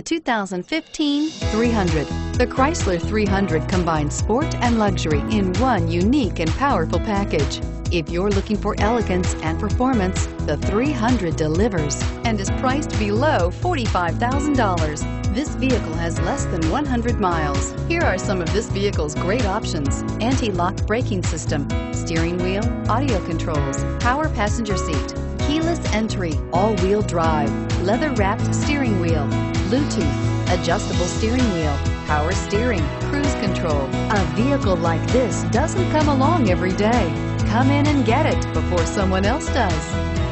The 2015 300. The Chrysler 300 combines sport and luxury in one unique and powerful package. If you're looking for elegance and performance, the 300 delivers and is priced below $45,000. This vehicle has less than 100 miles. Here are some of this vehicle's great options. Anti-lock braking system, steering wheel, audio controls, power passenger seat, keyless entry, all-wheel drive, leather-wrapped steering wheel, Bluetooth, adjustable steering wheel, power steering, cruise control. A vehicle like this doesn't come along every day. Come in and get it before someone else does.